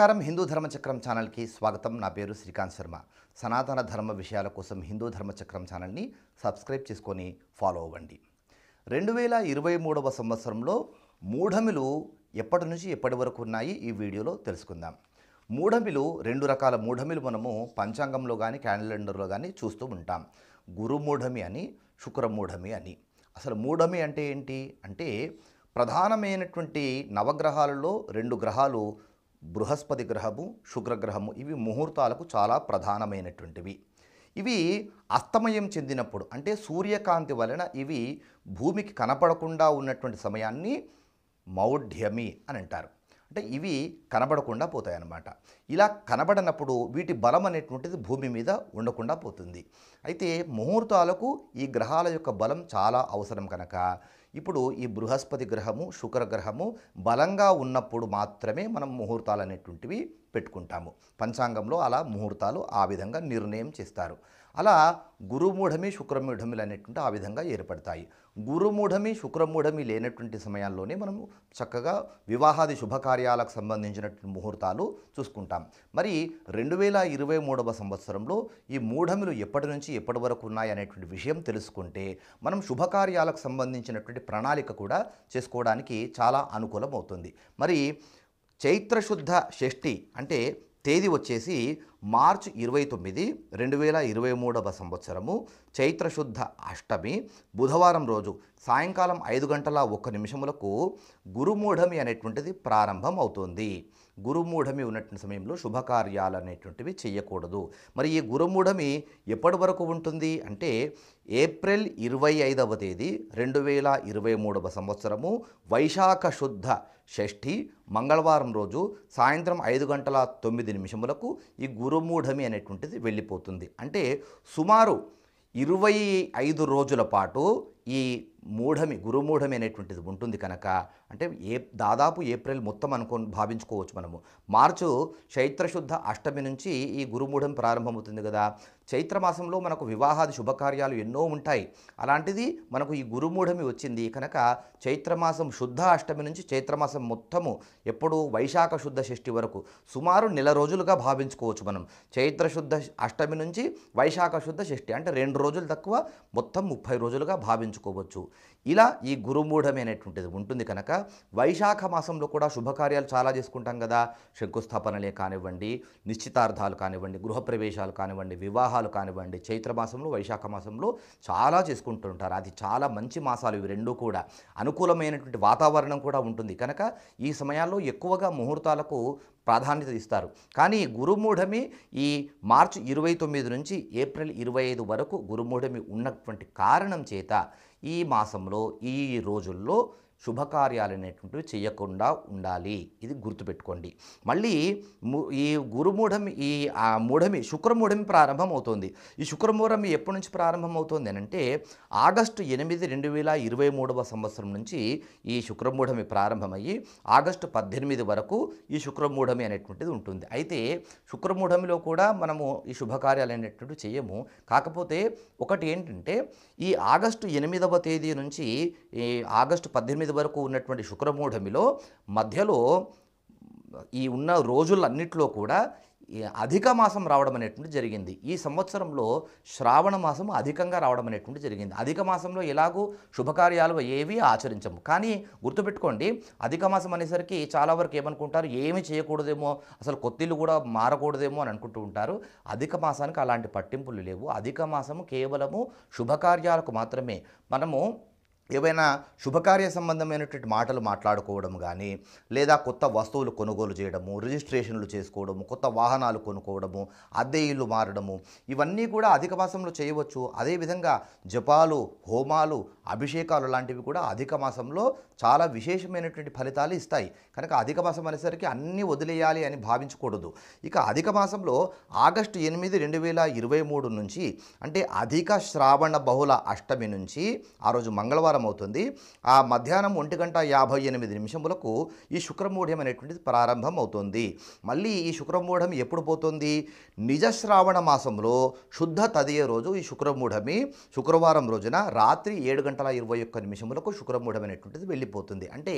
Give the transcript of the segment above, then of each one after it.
నమస్కారం. హిందూ ధర్మచక్రం ఛానల్కి స్వాగతం. నా పేరు శ్రీకాంత్ శర్మ. సనాతన ధర్మ విషయాల కోసం హిందూ ధర్మచక్రం ఛానల్ని సబ్స్క్రైబ్ చేసుకొని ఫాలో అవ్వండి. రెండు వేల ఇరవై మూడవ సంవత్సరంలో మూఢమిలు ఎప్పటి నుంచి ఎప్పటి వరకు ఉన్నాయి? ఈ వీడియోలో తెలుసుకుందాం. మూఢమిలు రెండు రకాల మూఢమిలు మనము పంచాంగంలో కానీ క్యాలెండర్లో కానీ చూస్తూ ఉంటాం. గురు మూఢమి అని శుక్రమూఢమి అని. అసలు మూఢమి అంటే ఏంటి? అంటే ప్రధానమైనటువంటి నవగ్రహాలలో రెండు గ్రహాలు బృహస్పతి గ్రహము శుక్రగ్రహము ఇవి ముహూర్తాలకు చాలా ప్రధానమైనటువంటివి. ఇవి అస్తమయం చెందినప్పుడు అంటే సూర్యకాంతి వలన ఇవి భూమికి కనపడకుండా ఉన్నటువంటి సమయాన్ని మౌఢ్యమి అని అంటారు. అంటే ఇవి కనబడకుండా పోతాయన్నమాట. ఇలా కనబడనప్పుడు వీటి బలం అనేటువంటిది భూమి మీద ఉండకుండా పోతుంది. అయితే ముహూర్తాలకు ఈ గ్రహాల యొక్క బలం చాలా అవసరం కనుక. ఇప్పుడు ఈ బృహస్పతి గ్రహము శుక్ర గ్రహము బలంగా ఉన్నప్పుడు మాత్రమే మనం ముహూర్తాలు అనేటువంటివి పెట్టుకుంటాము. పంచాంగంలో అలా ముహూర్తాలు ఆ విధంగా నిర్ణయం చేస్తారు. అలా గురుమూఢమి శుక్రమూఢమిలు అనేటువంటి ఆ విధంగా ఏర్పడతాయి. గురుమూఢమి శుక్రమూఢమి లేనటువంటి సమయాల్లోనే మనము చక్కగా వివాహాది శుభకార్యాలకు సంబంధించినటువంటి ముహూర్తాలు చూసుకుంటాం. మరి రెండు వేల ఇరవై మూడవ సంవత్సరంలో ఈ మూఢములు ఎప్పటి నుంచి ఎప్పటి వరకు ఉన్నాయి అనేటువంటి విషయం తెలుసుకుంటే మనం శుభకార్యాలకు సంబంధించినటువంటి ప్రణాళిక కూడా చేసుకోవడానికి చాలా అనుకూలం అవుతుంది మరి చైత్రశుద్ధ షష్ఠి అంటే తేదీ వచ్చేసి మార్చ్ ఇరవై తొమ్మిది రెండు వేల ఇరవై మూడవ సంవత్సరము చైత్రశుద్ధ అష్టమి బుధవారం రోజు సాయంకాలం ఐదు గంటల ఒక్క నిమిషములకు గురుమూఢమి అనేటువంటిది ప్రారంభం అవుతుంది. గురుమూఢమి ఉన్నటువంటి సమయంలో శుభకార్యాలు అనేటువంటివి చేయకూడదు మరి ఈ గురుమూఢమి ఎప్పటి వరకు ఉంటుంది అంటే ఏప్రిల్ ఇరవై ఐదవ తేదీ రెండు వేల ఇరవై మూడవ సంవత్సరము వైశాఖ శుద్ధ షష్ఠి మంగళవారం రోజు సాయంత్రం ఐదు గంటల తొమ్మిది నిమిషములకు ఈ గురుమూఢమి అనేటువంటిది వెళ్ళిపోతుంది. అంటే సుమారు ఇరవై ఐదు రోజుల పాటు ఈ మూఢమి గురుమూఢమి అనేటువంటిది ఉంటుంది కనుక అంటే ఏ దాదాపు ఏప్రిల్ మొత్తం అనుకో భావించుకోవచ్చు మనము. మార్చు చైత్రశుద్ధ అష్టమి నుంచి ఈ గురుమూఢం ప్రారంభమవుతుంది కదా. చైత్రమాసంలో మనకు వివాహాది శుభకార్యాలు ఎన్నో ఉంటాయి. అలాంటిది మనకు ఈ గురుమూఢమి వచ్చింది కనుక చైత్రమాసం శుద్ధ అష్టమి నుంచి చైత్రమాసం మొత్తము ఎప్పుడు వైశాఖ శుద్ధ షష్ఠి వరకు సుమారు నెల రోజులుగా భావించుకోవచ్చు మనం. చైత్రశుద్ధ అష్టమి నుంచి వైశాఖ శుద్ధ షష్ఠి అంటే రెండు రోజులు తక్కువ మొత్తం ముప్పై రోజులుగా భావించుకోవచ్చు. ఇలా ఈ గురుమూఢమైనటువంటిది ఉంటుంది కనుక వైశాఖ మాసంలో కూడా శుభకార్యాలు చాలా చేసుకుంటాం కదా. శంకుస్థాపనలే కానివ్వండి నిశ్చితార్థాలు కానివ్వండి గృహప్రవేశాలు కానివ్వండి వివాహాలు కానివ్వండి చైత్ర మాసంలో వైశాఖ మాసంలో చాలా చేసుకుంటుంటారు. అది చాలా మంచి మాసాలు ఇవి రెండు కూడా. అనుకూలమైనటువంటి వాతావరణం కూడా ఉంటుంది. కనుక ఈ సమయాల్లో ఎక్కువగా ముహూర్తాలకు ప్రాధాన్యత ఇస్తారు. కానీ గురుమూఢమి ఈ మార్చి ఇరవై తొమ్మిది నుంచి ఏప్రిల్ ఇరవై ఐదు వరకు గురుమూఢమి ఉన్నటువంటి కారణం చేత ఈ మాసంలో ఈ రోజుల్లో శుభకార్యాలు అనేటువంటివి చేయకుండా ఉండాలి. ఇది గుర్తుపెట్టుకోండి. మళ్ళీ ఈ గురుమూఢమి ఈ ఆ మూఢమి శుక్రమూఢమి ప్రారంభం అవుతుంది ఈ శుక్రమూఢమి ఎప్పటి నుంచి ప్రారంభం అవుతుంది అని అంటే ఆగస్టు ఎనిమిది రెండు వేల ఇరవై మూడవ సంవత్సరం నుంచి ఈ శుక్రమూఢమి ప్రారంభమయ్యి ఆగస్టు పద్దెనిమిది వరకు ఈ శుక్రమూఢమి అనేటువంటిది ఉంటుంది. అయితే శుక్రమూఢమిలో కూడా మనము ఈ శుభకార్యాలు అనేటువంటివి చేయము కాకపోతే ఒకటి ఏంటంటే ఈ ఆగస్టు ఎనిమిదవ తేదీ నుంచి ఈ ఆగస్టు పద్దెనిమిది వరకు ఉన్నటువంటి శుక్రమూఢమిలో మధ్యలో ఈ ఉన్న రోజులన్నిట్లో కూడా అధిక మాసం రావడం అనేటువంటి జరిగింది. ఈ సంవత్సరంలో శ్రావణ మాసం అధికంగా రావడం అనేటువంటి జరిగింది. అధిక మాసంలో ఎలాగూ శుభకార్యాలు ఏవి ఆచరించము. కానీ గుర్తుపెట్టుకోండి అధిక మాసం అనేసరికి చాలా వరకు ఏమనుకుంటారు? ఏమి చేయకూడదేమో అసలు కొత్తిళ్ళు కూడా మారకూడదేమో అని అనుకుంటూ ఉంటారు. అధిక మాసానికి అలాంటి పట్టింపులు లేవు. అధిక మాసము కేవలము శుభకార్యాలకు మాత్రమే. మనము ఏవైనా శుభకార్య సంబంధమైనటువంటి మాటలు మాట్లాడుకోవడం కానీ లేదా కొత్త వస్తువులు కొనుగోలు చేయడము రిజిస్ట్రేషన్లు చేసుకోవడము కొత్త వాహనాలు కొనుక్కోవడము అద్దె ఇల్లు మారడము ఇవన్నీ కూడా అధిక మాసంలో చేయవచ్చు. అదేవిధంగా జపాలు హోమాలు అభిషేకాలు లాంటివి కూడా అధిక మాసంలో చాలా విశేషమైనటువంటి ఫలితాలు ఇస్తాయి. కనుక అధిక మాసం అనేసరికి అన్నీ వదిలేయాలి అని భావించకూడదు. ఇక అధిక మాసంలో ఆగస్టు ఎనిమిది రెండు వేల ఇరవై మూడు నుంచి అంటే అధిక శ్రావణ బహుళ అష్టమి నుంచి ఆ రోజు మంగళవారం ప్రారంభమవుతుంది. ఆ మధ్యాహ్నం ఒంటి గంట యాభై ఎనిమిది నిమిషములకు ఈ శుక్రమూఢ్యం అనేటువంటిది ప్రారంభం అవుతుంది మళ్ళీ ఈ శుక్రమూఢం ఎప్పుడు పోతుంది? నిజ శ్రావణ మాసంలో శుద్ధ తదియ రోజు ఈ శుక్రమూఢమి శుక్రవారం రోజున రాత్రి ఏడు గంటల ఇరవై ఒక్క నిమిషములకు శుక్రమూఢం అనేటువంటిది వెళ్ళిపోతుంది. అంటే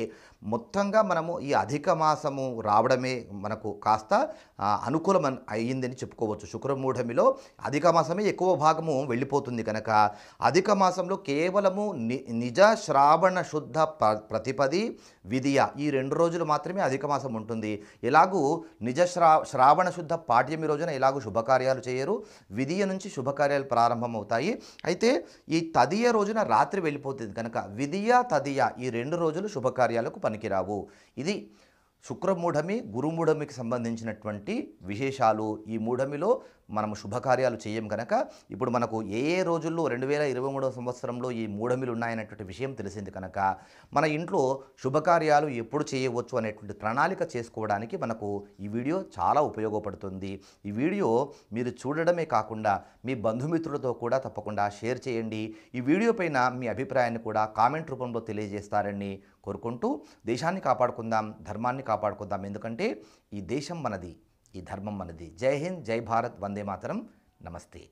మొత్తంగా మనము ఈ అధిక మాసము రావడమే మనకు కాస్త అనుకూలం అయ్యిందని చెప్పుకోవచ్చు. శుక్రమూఢమిలో అధిక మాసమే ఎక్కువ భాగము వెళ్ళిపోతుంది కనుక అధిక మాసంలో కేవలము ని నిజ శ్రావణ శుద్ధ ప్రతిపది విధియ. ఈ రెండు రోజులు మాత్రమే అధిక మాసం ఉంటుంది. ఎలాగూ నిజ శ్రా శ్రావణ శుద్ధ పాఠ్యమి రోజున ఇలాగూ శుభకార్యాలు చేయరు. విధియ నుంచి శుభకార్యాలు ప్రారంభమవుతాయి. అయితే ఈ తదియ రోజున రాత్రి వెళ్ళిపోతుంది కనుక విధియ తదియ ఈ రెండు రోజులు శుభకార్యాలకు పనికిరావు. ఇది శుక్రమూఢమి గురుమూఢమికి సంబంధించినటువంటి విశేషాలు. ఈ మూఢమిలో మనము శుభకార్యాలు చేయం కనుక ఇప్పుడు మనకు ఏ ఏ రోజుల్లో రెండు వేల ఇరవై మూడవ సంవత్సరంలో ఈ మూఢమిలు ఉన్నాయనేటువంటి విషయం తెలిసింది కనుక మన ఇంట్లో శుభకార్యాలు ఎప్పుడు చేయవచ్చు అనేటువంటి ప్రణాళిక చేసుకోవడానికి మనకు ఈ వీడియో చాలా ఉపయోగపడుతుంది. ఈ వీడియో మీరు చూడడమే కాకుండా మీ బంధుమిత్రులతో కూడా తప్పకుండా షేర్ చేయండి. ఈ వీడియో పైన మీ అభిప్రాయాన్ని కూడా కామెంట్ రూపంలో తెలియజేస్తారని కోరుకుంటూ దేశాన్ని కాపాడుకుందాం ధర్మాన్ని కాపాడుకుందాం. ఎందుకంటే ఈ దేశం మనది. ఈ ధర్మం మనది. జై హింద్ జై భారత్ వందే మాతరం. నమస్తే.